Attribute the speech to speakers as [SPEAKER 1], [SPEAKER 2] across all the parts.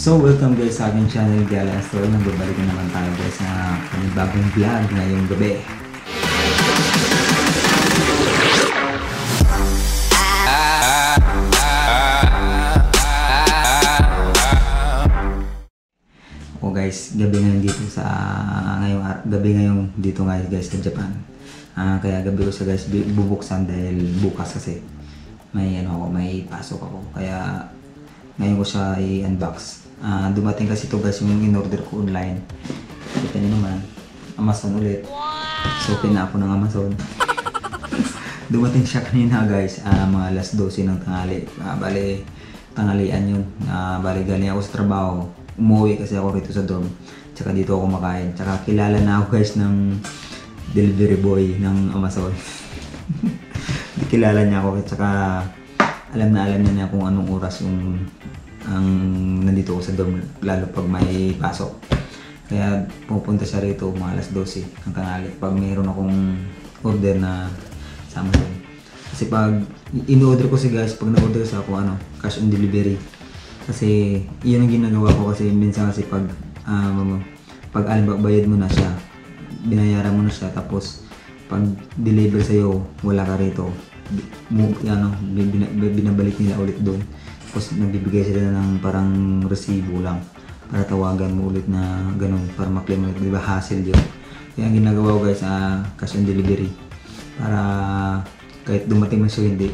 [SPEAKER 1] So, welcome guys sa aking channel, Gala Store. Nagbabalik na naman tayo guys sa aming bagong vlog ngayong gabi. O guys, gabi ngayon dito sa ngayong gabi ngayong dito ngayon guys sa Japan. Ah, kaya gabi ko sa guys bu- bubuksan dahil bukas kasi may ano ako, may pasok ako. Kaya ngayon ko siya i-unbox. Ah, dumating kasi to guys yung in-order ko online. Kita niyo naman, Amazon ulit. So, pina ako ng Amazon. dumating siya kanina guys, ah, mga alas 12 ng tanghali. Ah, bale, tanghalian yun. Ah, bale, galing ako sa trabaho. Umuwi kasi ako rito sa dorm. Tsaka dito ako kumakain. Tsaka kilala na ako guys ng delivery boy ng Amazon. kilala niya ako. Tsaka alam na alam niya na kung anong oras yung ang nandito ako sa dorm. Lalo pag may pasok. Kaya pupunta siya rito mga alas 12 ng tanghali. Pag mayroon akong order na sa Amazon. Kasi pag in-order ko si guys, pag na-order sa ako, ano, cash on delivery. Kasi yun ang ginagawa ko kasi minsan kasi pag um, pag alam bayad mo na siya, binayaran mo na siya tapos pag deliver sa wala ka rito. Mo, ano, bin- bin- binabalik nila ulit doon. Tapos nagbibigay sila ng parang resibo lang para tawagan mo ulit na ganun para maklaim ulit. Di ba hassle yun? Kaya ang ginagawa ko guys, ah, cash on delivery para kahit dumating man siya hindi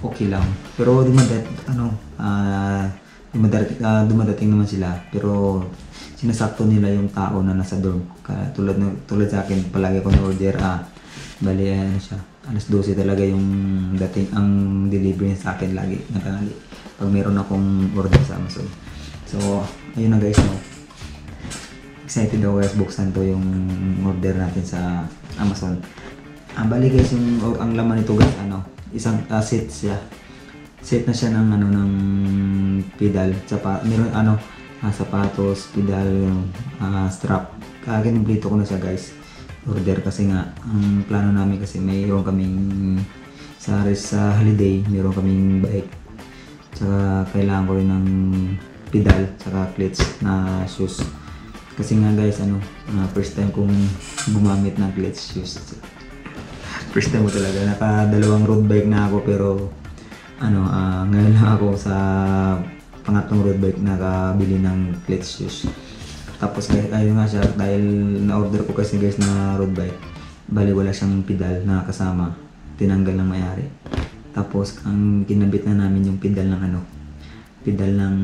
[SPEAKER 1] okay lang pero dumadat ano ah dumadating, ah, dumadating naman sila pero sinasakto nila yung tao na nasa dorm Kaya tulad tulad sa akin palagi ko na order ah bali ano siya alas 12 talaga yung dating ang delivery sa akin lagi na tangali pag meron akong order sa Amazon. So ayun na guys no? Excited ako guys buksan to yung order natin sa Amazon. Ang bali guys yung or, ang laman nito guys ano? Isang uh, set siya. Set na siya ng ano ng pedal. Sapa meron ano? Ah, sapatos pedal ah, strap. Kaya kinumplito ko na siya guys order kasi nga ang plano namin kasi mayroon kaming sa sa holiday mayroon kaming bike. Tsaka kailangan ko rin ng pedal tsaka clutch na shoes. Kasi nga guys ano ah, first time kong gumamit ng clutch shoes. First time ko talaga. Nakadalawang road bike na ako pero ano ah, ngayon lang ako sa pangatlong road bike nakabili ng clutch shoes tapos guys ayun nga siya dahil na-order ko kasi guys na road bike bali wala siyang pedal na kasama tinanggal ng mayari. Tapos ang kinabit na namin yung pedal ng ano pedal ng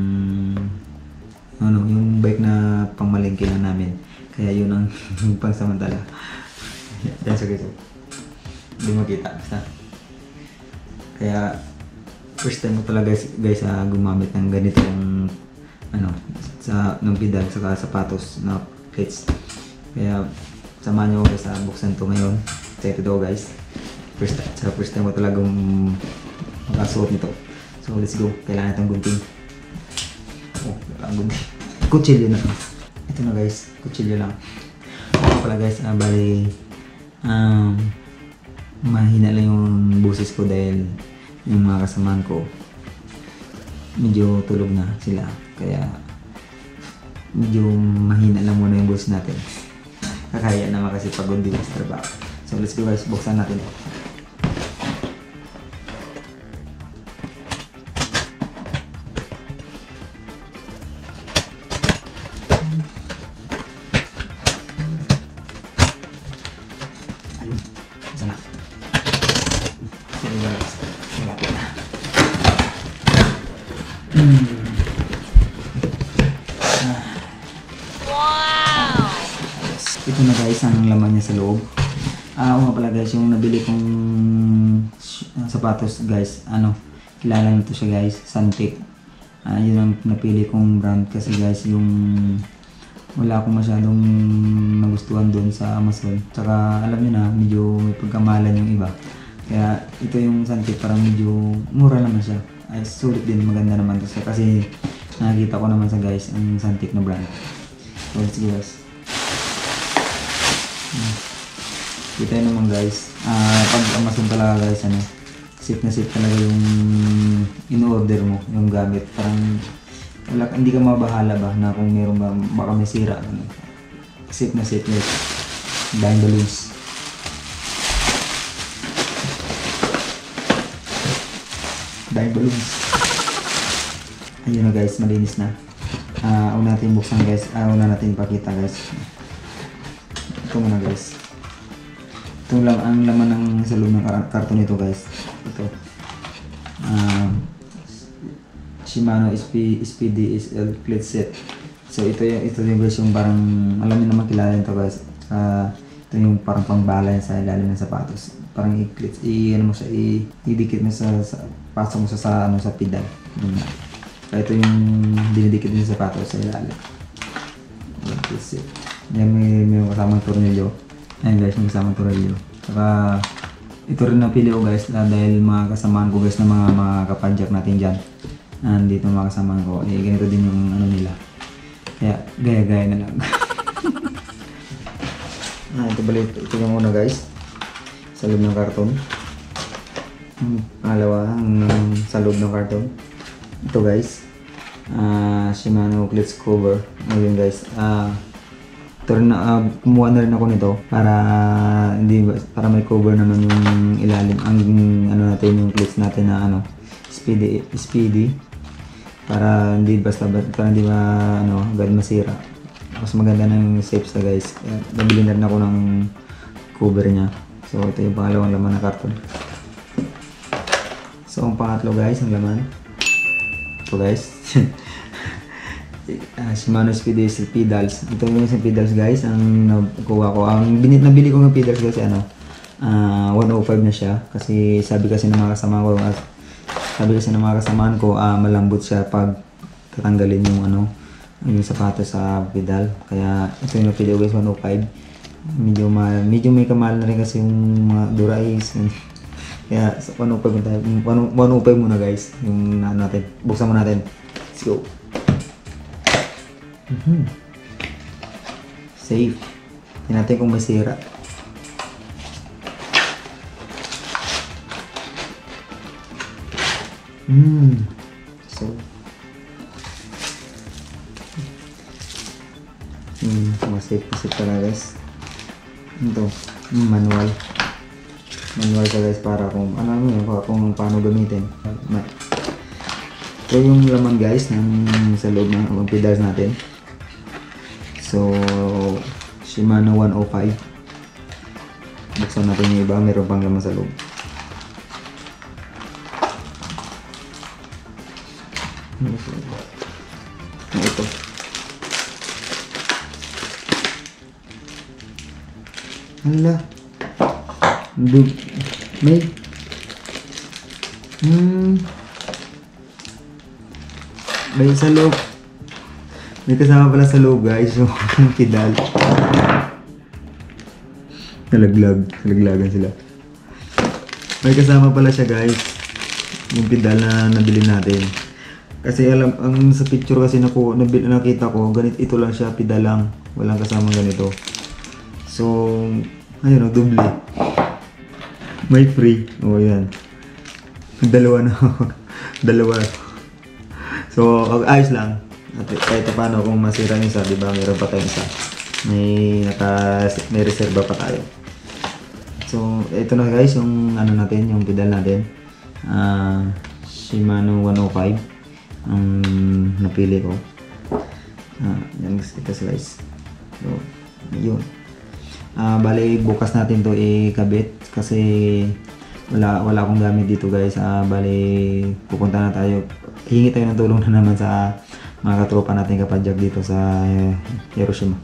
[SPEAKER 1] ano yung bike na pangmalengke na namin. Kaya yun ang pangsamantala yan siya guys hindi makita basta. Kaya first time ko talaga guys, guys ah, gumamit ng ganitong ano sa ng pedal saka sapatos na plates kaya samahan niyo ako sa buksan to ngayon. Excited ako guys. First time sa first time ko talagang makasuot nito. So let's go. Kailangan itong gunting. Oh kailangan gunting. Kutsilyo na. To ito na guys. Kutsilyo lang. Ako pala guys ah, bali um, mahina lang yung boses ko dahil yung mga kasamahan ko medyo tulog na sila kaya medyo mahina lang muna yung boses natin. Kakaya naman kasi pagod din sa trabaho so let's go guys buksan natin. Ito na guys ang laman niya sa loob. Ah, nga pala guys, yung nabili kong ah, sapatos guys, ano, kilala nito siya guys, Suntic. Ah, yun ang napili kong brand kasi guys, yung wala akong masyadong nagustuhan doon sa Amazon. Tsaka alam niyo na, medyo may pagkamalan yung iba. Kaya ito yung Suntic parang medyo mura naman siya. Ay, sulit din, maganda naman to kasi nakikita ko naman sa guys ang Suntic na brand. So, let's go guys. Kita naman guys, ah pag Amazon talaga guys, ano, safe na safe talaga yung in-order mo, yung gamit. Parang wala, hindi ka mabahala ba na kung meron ba, baka may sira. Ano. Safe na safe guys. Dahil balloons. Dahil balloons. Ayun na guys, malinis na. Ah, una natin buksan guys. Ah, una natin pakita guys. Ito muna guys. Ito lang ang laman ng sa loob ng kar- karton nito guys. Ito. Ah, Shimano SP, SPD SL plate set. So ito yung ito yung guys yung parang alam niyo naman kilala nito guys. Ah, ito yung parang pangbala yan sa ilalim ng sapatos. Parang i-clip, i ano mo siya, i, idikit mo sa, sa pasok mo sa, sa ano sa pedal. Yun nga. Kaya ito yung dinidikit din sa sapatos sa ilalim. That's it. Yan may, may kasamang tornilyo. Ayan guys, may kasamang tornilyo. Saka ito rin napili ko guys ah, dahil mga kasamaan ko guys na mga mga kapadjak natin dyan. Nandito mga kasamaan ko. Eh, ganito din yung ano nila. Kaya gaya-gaya na lang. ah, ito balik. Ito yung muna guys. Sa loob ng karton. Hmm, Pangalawa, ang sa loob ng karton. Ito guys. Ah, Shimano Clips cover. Ayun guys. Ah, ito rin na, kumuha na rin ako nito para hindi para may cover naman yung ilalim ang ano natin yung clips natin na ano speedy speedy. Para hindi basta para hindi ma ano agad masira. Mas maganda ng safe sa guys. Kaya, nabili na rin ako ng cover niya. So ito yung pangalawang laman na karton. So ang pangatlo guys ang laman. Ito guys Ah, Shimano Speed pedals. Ito yung isang pedals guys, ang nakuha ko. Ang binit nabili ko ng pedals kasi ano, ah 105 na siya kasi sabi kasi ng mga kasama ko, ah, sabi kasi ng mga kasamaan ko, ah, malambot siya pag tatanggalin yung ano, yung sapatos sa pedal. Kaya ito yung ko guys, 105. Medyo ma medyo may kamahal na rin kasi yung mga Durais. Kaya sa 105 muna tayo. 105 muna guys, yung natin. Buksan mo natin. Let's go. Mhm. Safe. Natin kung masira. Hmm. So. Hmm, masip masip pala guys. Ito, hmm, manual. Manual ka guys para kung ano ano yun, kung paano gamitin. Ito yung laman guys ng sa loob ng pedals natin. So, Shimano 105. Buksan natin yung iba, meron pang laman sa loob. Ano ito. Hala. Dug. May. Hmm. May sa loob. May kasama pala sa loob guys yung pedal. Nalaglag. Nalaglagan sila. May kasama pala siya guys. Yung pedal na nabili natin. Kasi alam, ang sa picture kasi naku, nabil, nakita ko, ganit ito lang siya, pedal lang. Walang kasama ganito. So, ayun o, doble. May free. O, yan. Dalawa na. Dalawa. So, ayos lang. At kahit pa paano kung masira yung isa, di ba, meron pa tayong isa. May, naka, may reserva pa tayo. So, ito na guys, yung ano natin, yung pedal natin. Ah, Shimano 105 ang napili ko. Ah, yan ito guys. So, yun. Ah, bali bukas natin to ikabit kasi wala wala akong gamit dito guys. Ah, bali pupunta na tayo. Hingi tayo ng tulong na naman sa mga katropa natin kapadjak dito sa eh, Hiroshima.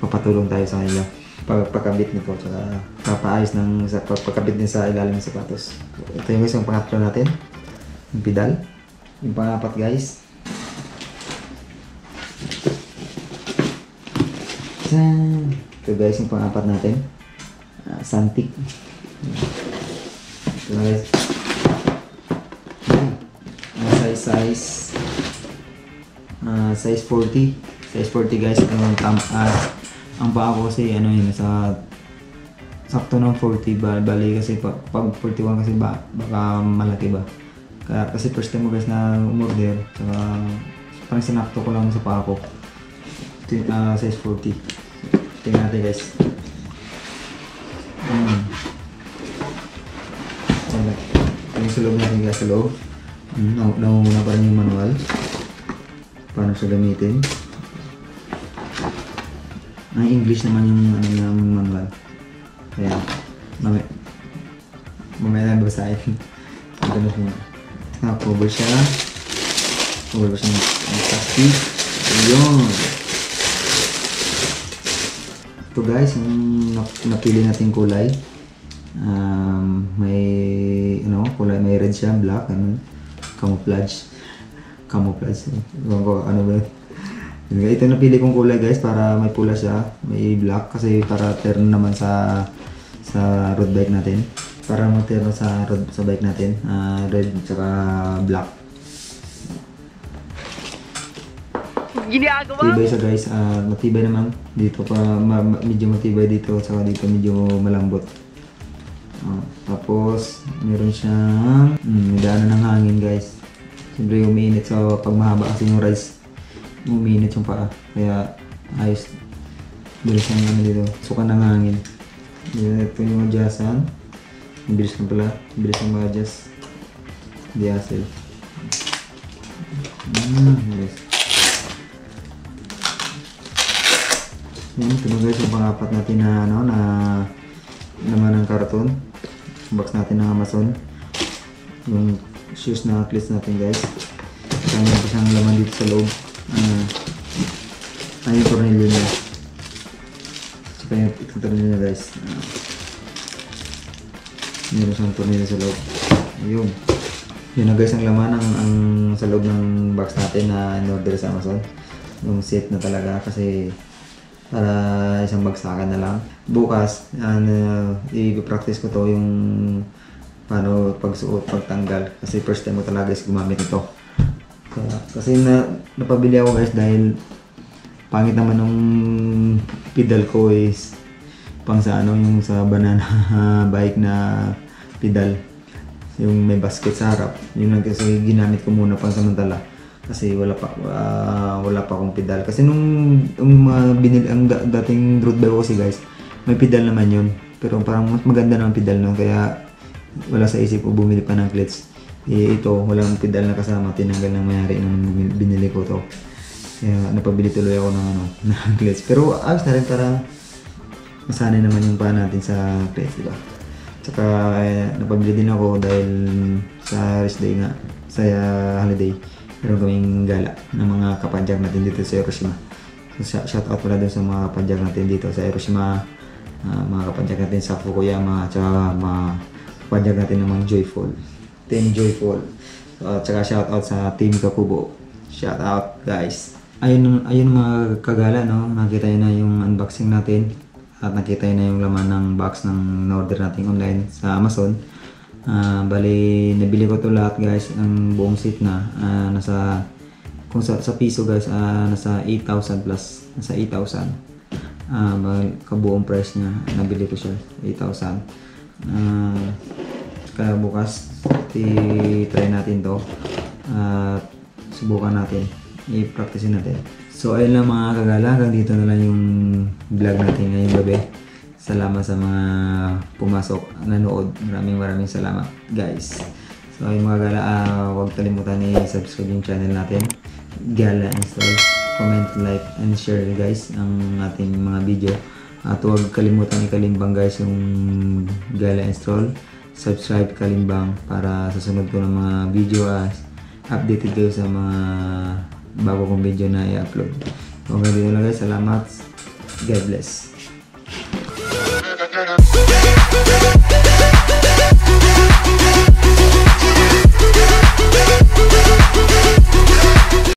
[SPEAKER 1] Papatulong tayo sa kanila pagpakabit nito tsaka papaayos ng sa pagpakabit din sa ilalim ng sapatos. Ito yung guys yung pangatlo natin. Yung pedal. Yung pangapat guys. Ito guys yung pangapat natin. Ah, Santik. Ito guys. Ang size size ah, size 40. Size 40 guys. Ang tam ah, ang paa ko kasi ano yun sa sakto ng 40 ba bali kasi pa, pag 41 kasi ba baka malaki ba kaya kasi first time mo guys na umorder saka Parang sinakto ko lang sa paa ko. Ah, size 40. Tingnan natin guys. Hmm. Ito yung sa loob natin guys sa loob. Hmm, nau- nauna pa rin yung manual. Paano siya gamitin. Ang English naman yung ano yung manual. Kaya, mamaya, mamaya na basahin. Ganun ko nga. Naka-cover siya. Cover siya ng ng plastic. Ayun. Ito guys, yung nap- napili natin kulay. Um, may, ano, kulay, may red siya, black, ano, camouflage. Camouflage. Ewan ko, ano ba yun? Ito yung napili kong kulay guys para may pula siya, may black kasi para turn naman sa sa road bike natin. Para materno sa road sa bike natin, ah, red tsaka black.
[SPEAKER 2] Ginagawa
[SPEAKER 1] Matibay siya guys, Ah, matibay naman dito pa ma- ma- medyo matibay dito saka dito medyo malambot. Ah, tapos meron siyang mm, daanan ng hangin guys. Siyempre umiinit sa pag mahaba kasi yung rice umiinit yung paa. Kaya ayos bilis ang ano dito. Sukan ng hangin. Ito yung adjustan. Bilis na pala. Bilis ng ma-adjust. Diasel. Mm, yes. Yan, ito na guys yung pangapat natin na ano na naman ng karton. Box natin ng Amazon. Yung shoes na clips natin guys. Pa siyang laman dito sa loob. Ah, ay yung tornilyo niya. Tsaka yung itong tornilyo niya guys. Ah, meron siyang tornilyo sa loob. Ayun. Yun na guys ang laman ang, ang sa loob ng box natin na in-order sa Amazon. Yung set na talaga kasi para isang bagsakan na lang. Bukas, ano, i-practice ko to yung paano pagsuot, pagtanggal. Kasi first time ko talaga is gumamit ito. Kasi na, napabili ako guys dahil pangit naman nung pedal ko is pang sa ano yung sa banana bike na pedal. Yung may basket sa harap. Yun lang kasi ginamit ko muna pang samantala kasi wala pa ah, wala pa akong pedal. Kasi nung yung mga binil ang da- dating road bike ko kasi guys may pedal naman yun. Pero parang mas maganda naman pedal nun. Kaya wala sa isip ko bumili pa ng clutch eh, ito walang pedal na kasama tinanggal ng mayari nung binili ko to. Kaya napabili tuloy ako ng ano ng clutch pero ayos na rin para masanay naman yung paa natin sa clutch di ba? Tsaka eh, napabili din ako dahil sa rest day nga, sa uh, holiday, meron kaming gala ng mga kapanjag natin dito sa Hiroshima. So, sh- shout out pala dun sa mga kapanjag natin dito sa Hiroshima, ah, mga kapanjag natin sa Fukuyama, tsaka mga kapanjag natin ng mga Joyful. Team Joyful. At tsaka shout out sa Team Kakubo. Shout out guys. Ayun, ayun mga kagala, no? Nakita nyo na yung unboxing natin at nakita yun na yung laman ng box ng order natin online sa Amazon. Ah, bali, nabili ko to lahat guys, ang buong set na. Ah, nasa, kung sa, sa piso guys, ah, nasa 8,000 plus. Nasa 8,000. Ah, bali, kabuong price niya, nabili ko siya, 8,000. Ah, kaya bukas, i-try natin to. At subukan natin. I-practice natin. So ayun lang mga kagala, hanggang dito na lang yung vlog natin ngayong gabi. Salamat sa mga pumasok, nanood. Maraming maraming salamat guys. So ayun mga kagala, ah, huwag kalimutan i-subscribe yung channel natin. Gala Install. Comment, like, and share guys ang ating mga video. At huwag kalimutan ikalimbang guys yung Gala Install. Subscribe kalimbang para sa sunod ko ng mga video as updated kayo sa mga bago kong video na i-upload. Hanggang dito lang guys. Salamat. God bless.